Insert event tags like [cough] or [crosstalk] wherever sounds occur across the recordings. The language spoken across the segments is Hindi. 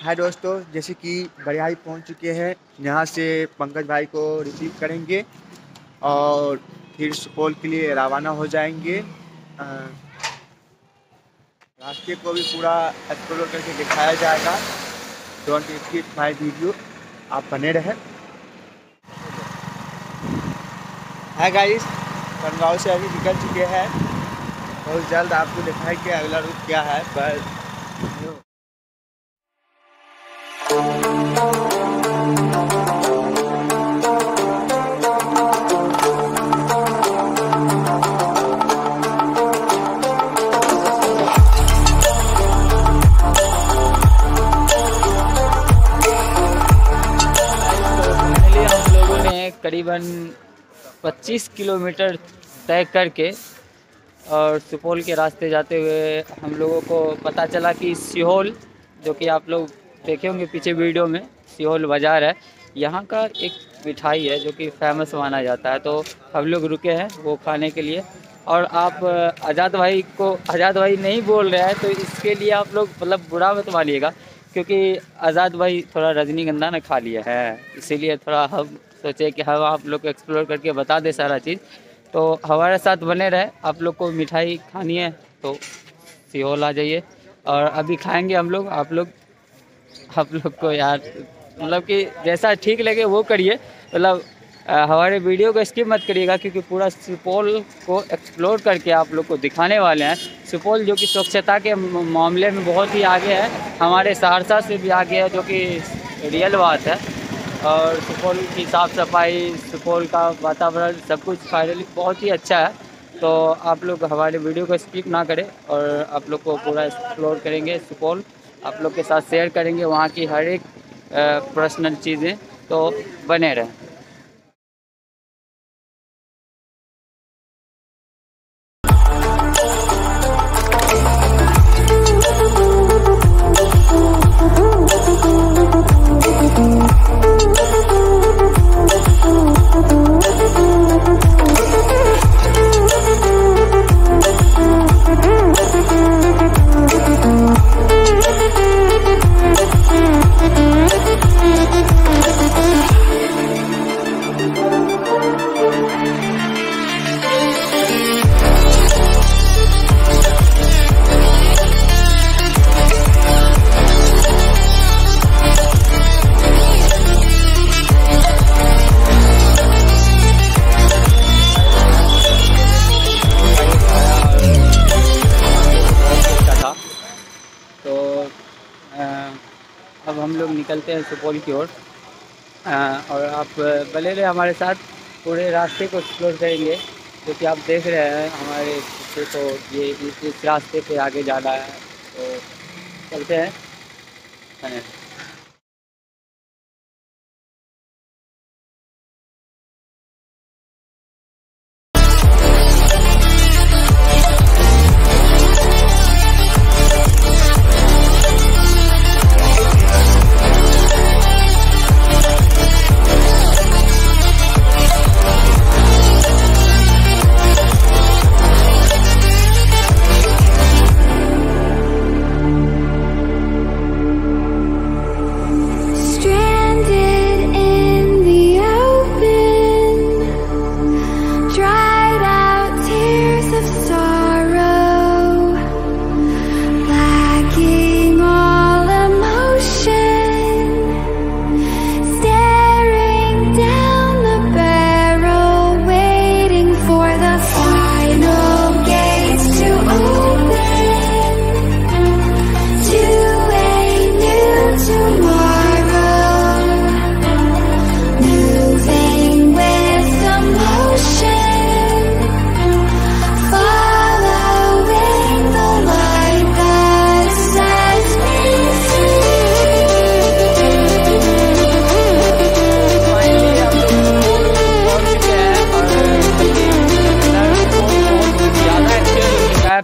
हाय दोस्तों, जैसे कि बड़ियाई पहुँच चुके हैं। यहाँ से पंकज भाई को रिसीव करेंगे और फिर सुपौल के लिए रवाना हो जाएँगे। रास्ते को भी पूरा एक्सप्लोर करके दिखाया जाएगा। डोंट स्किप माय वीडियो आप बने रहें। हाय गाइस बनगांव से अभी निकल चुके हैं। बहुत जल्द आपको दिखाएँगे अगला रूट क्या है पर करीबन 25 किलोमीटर तय करके और सुपौल के रास्ते जाते हुए हम लोगों को पता चला कि सिहोल, जो कि आप लोग देखे होंगे पीछे वीडियो में, सिहोल बाज़ार है। यहाँ का एक मिठाई है जो कि फ़ेमस माना जाता है तो हम लोग रुके हैं वो खाने के लिए। और आप, आज़ाद भाई को, आज़ाद भाई नहीं बोल रहे हैं तो इसके लिए आप लोग मतलब बुरा मत मानिएगा, क्योंकि आज़ाद भाई थोड़ा रजनीगंधा ने खा लिया है, इसीलिए थोड़ा हम सोचे कि हम आप लोग को एक्सप्लोर करके बता दें सारा चीज़। तो हमारे साथ बने रहे, आप लोग को मिठाई खानी है तो सीहोल आ जाइए। और अभी खाएँगे हम लोग, आप लोग आप लोग को यार मतलब कि जैसा ठीक लगे वो करिए। मतलब हमारे वीडियो को स्किप मत करिएगा, क्योंकि पूरा सुपौल को एक्सप्लोर करके आप लोग को दिखाने वाले हैं। सुपौल जो कि स्वच्छता के मामले में बहुत ही आगे है। हमारे सहरसा से भी आगे है, जो कि रियल बात है। और सुपौल की साफ़ सफ़ाई, सुपौल का वातावरण सब कुछ फाइनली बहुत ही अच्छा है। तो आप लोग हमारे वीडियो को स्किप ना करें और आप लोग को पूरा एक्सप्लोर करेंगे सुपौल। आप लोग के साथ शेयर करेंगे वहाँ की हर एक पर्सनल चीज़ें। तो बने रहें। लोग निकलते हैं सुपौल की ओर। और आप बने रहे हमारे साथ पूरे रास्ते को एक्सप्लोर करेंगे क्योंकि आप देख रहे हैं हमारे पीछे को ये इस, इस रास्ते पे आगे जाना है। तो चलते हैं। अ,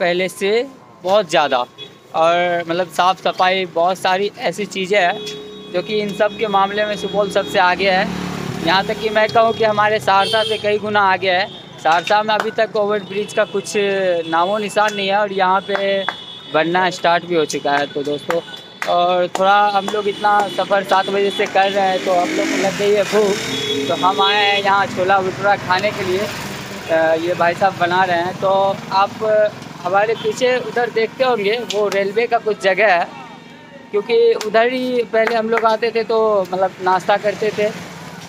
पहले से बहुत ज़्यादा। और मतलब साफ़ सफ़ाई बहुत सारी ऐसी चीज़ें हैं, जो कि इन सब के मामले में सुपौल सबसे आगे है। यहाँ तक कि मैं कहूँ कि हमारे सहरसा से कई गुना आगे है। सहरसा में अभी तक ओवर ब्रिज का कुछ नामो निशान नहीं है और यहाँ पे बनना स्टार्ट भी हो चुका है। तो दोस्तों, और थोड़ा हम लोग इतना सफ़र सात बजे से कर रहे हैं तो हम लोग लग गई है भूख। तो हम आए हैं यहाँ छोला भटूरा खाने के लिए। ये भाई साहब बना रहे हैं। तो आप हमारे पीछे उधर देखते होंगे वो रेलवे का कुछ जगह है। क्योंकि उधर ही पहले हम लोग आते थे तो मतलब नाश्ता करते थे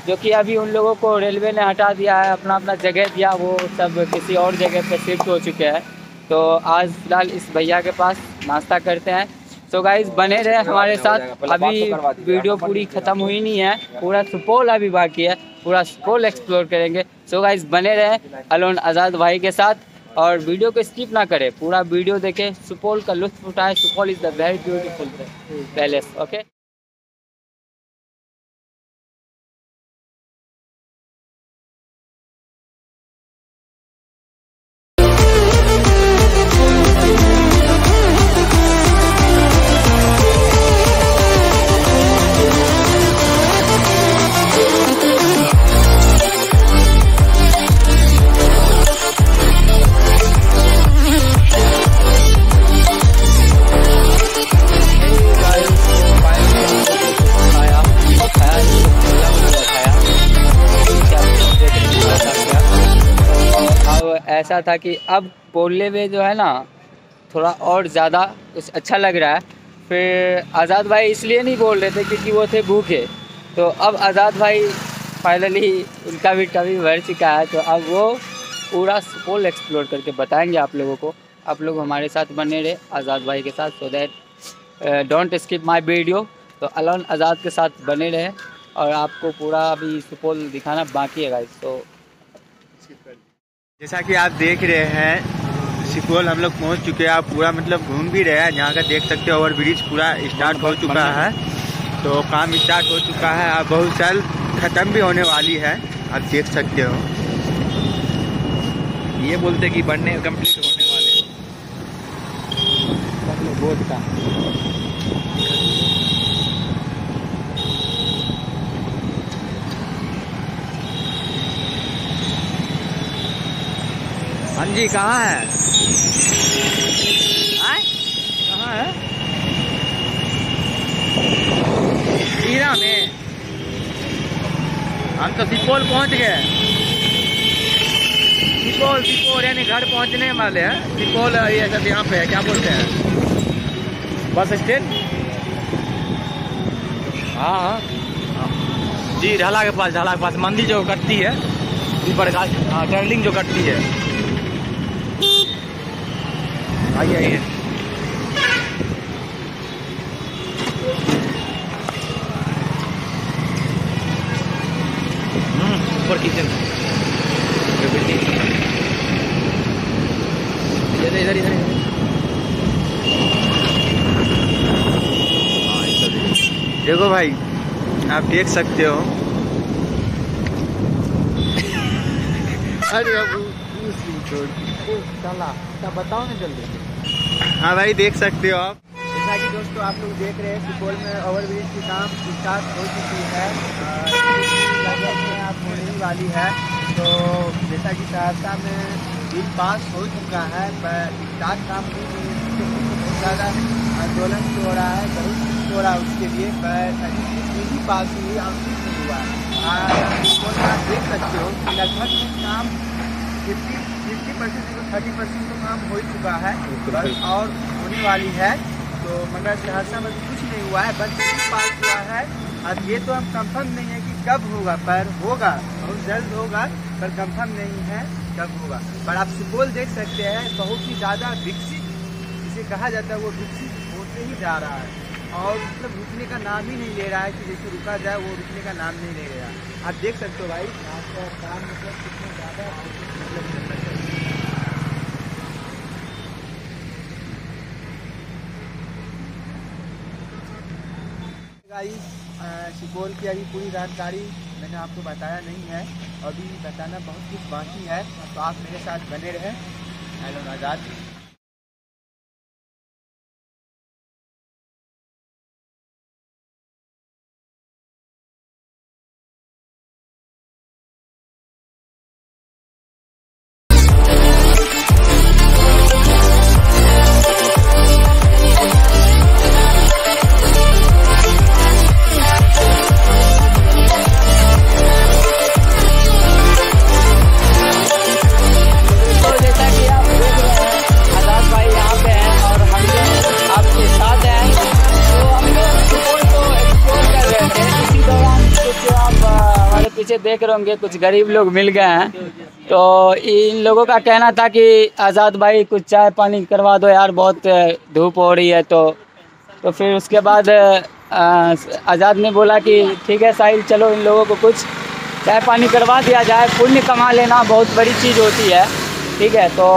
जो कि अभी उन लोगों को रेलवे ने हटा दिया है अपना अपना जगह दिया वो सब किसी और जगह पे शिफ्ट हो चुके हैं। तो आज फ़िलहाल इस भैया के पास नाश्ता करते हैं। सो गाइज़ बने रहे हमारे साथ। अभी वीडियो पूरी ख़त्म हुई नहीं है। पूरा सुपौल अभी बाकी है। पूरा सुपौल एक्सप्लोर करेंगे। सो गाइज़ बने रहे अलोन आज़ाद भाई के साथ। और वीडियो को स्किप ना करें, पूरा वीडियो देखें, सुपौल का लुत्फ उठाएँ, Supaul is the very beautiful palace okay ऐसा था कि अब बोलने में जो है ना, थोड़ा और ज़्यादा कुछ अच्छा लग रहा है। फिर आज़ाद भाई इसलिए नहीं बोल रहे थे क्योंकि वो थे भूखे। तो अब आज़ाद भाई फाइनली उनका भी टमी भर चुका है। तो अब वो पूरा सुपौल एक्सप्लोर करके बताएँगे आप लोगों को। आप लोग हमारे साथ बने रहे आज़ाद भाई के साथ। So that don't skip my video तो अलोन आज़ाद के साथ बने रहे और आपको पूरा अभी सुपौल दिखाना बाकी है गाइस तो जैसा कि आप देख रहे हैं, सुपौल हम लोग पहुँच चुके हैं, आप पूरा मतलब घूम भी रहे हैं यहाँ का देख सकते हो ओवर ब्रिज पूरा स्टार्ट हो चुका है। तो काम स्टार्ट हो चुका है, अब बहुत साल ख़त्म भी होने वाली है, आप देख सकते हो। ये बोलते कि बनने कंप्लीट होने वाले का जी कहाँ है? कहाँ है? हीरा में। हम तो सुपौल पहुँच गए। सुपौल सुपौल यानी घर पहुँचने वाले हैं। सुपौल ये सब यहाँ पे है क्या बोलते हैं? Bus stand? हाँ हाँ। जी ढाला के पास ढाला के पास मंदिर जो कटती है ऊपर का हाँ टर्निंग जो कटती है। आइए आइए। हम्म, ऊपर किचन। इधर इधर इधर। हाँ, देखो भाई आप देख सकते हो। [laughs] अरे अब चला बताओ ना जल्दी। हाँ भाई देख सकते हो आप। जैसा कि दोस्तों आप लोग देख रहे हैं सुपौल में ओवरब्रिज की काम स्टार्ट हो चुकी है। आप होने वाली है। तो जैसा कि सहरसा में बिल पास हो चुका है पर स्टार्ट काम है, तो बहुत ज़्यादा आंदोलन हो रहा है बहुत हो रहा है उसके लिए पर ही पास हुई और हुआ। सुपौल आप देख सकते हो लगभग काम फिफ्टी परसेंट थर्टी परसेंट तो काम हो ही चुका है बस और होने वाली है। तो मगर सहरसा में कुछ नहीं हुआ है बस पास हुआ है। अब ये तो हम कंफर्म नहीं है कि कब होगा पर होगा बहुत जल्द होगा पर कंफर्म नहीं है कब होगा। पर आप सुपौल देख सकते हैं बहुत ही ज़्यादा विकसित जिसे कहा जाता है वो विकसित होते ही जा रहा है। और मतलब रुकने का नाम ही नहीं ले रहा है कि जैसे रुका जाए वो रुकने का नाम नहीं ले रहा। आप देख सकते हो भाई यहाँ का काम मतलब कितने ज़्यादा मतलब चल रहा है। गाइस सुपौल की अभी पूरी जानकारी मैंने आपको बताया नहीं है। अभी बताना बहुत कुछ बाकी है तो आप मेरे साथ बने रहें। हेलो आज़ाद। देख रहे होंगे, कुछ गरीब लोग मिल गए हैं। तो इन लोगों का कहना था कि आज़ाद भाई, कुछ चाय पानी करवा दो यार, बहुत धूप हो रही है तो। तो फिर उसके बाद आज़ाद ने बोला कि ठीक है साहिल, चलो इन लोगों को कुछ चाय पानी करवा दिया जाए। पुण्य कमा लेना बहुत बड़ी चीज़ होती है, ठीक है। तो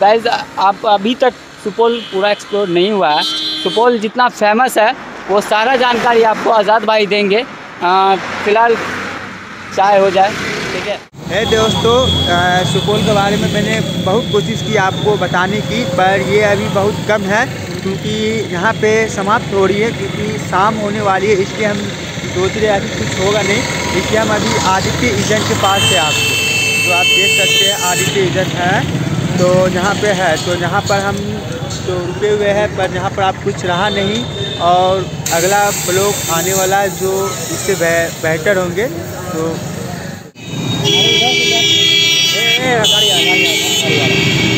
गाइज़ आप अभी तक सुपौल पूरा एक्सप्लोर नहीं हुआ है। सुपौल जितना फ़ेमस है, वो सारा जानकारी आपको आज़ाद भाई देंगे। फ़िलहाल चाय हो जाए, ठीक है? है दोस्तों सुपौल के बारे में मैंने बहुत कोशिश की आपको बताने की, पर ये अभी बहुत कम है, क्योंकि यहाँ पे समाप्त हो रही है, क्योंकि शाम होने वाली है, इसलिए हम सोच रहे अभी कुछ होगा नहीं, इसलिए हम अभी आदित्य इजेंट के पास है आपको जो आप देख सकते हैं, आदित्य इजेंट है तो यहाँ पे है तो यहाँ पर हम तो रुके हुए हैं, पर यहाँ पर आप कुछ रहा नहीं, और अगला ब्लॉग आने वाला है जो इससे बेहतर होंगे तो ए, ए, गाड़ी आ, गाड़ी आ, गाड़ी आ।